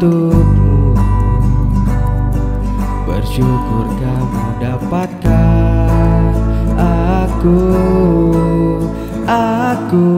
untukmu. Bersyukur kamu dapatkan aku Aku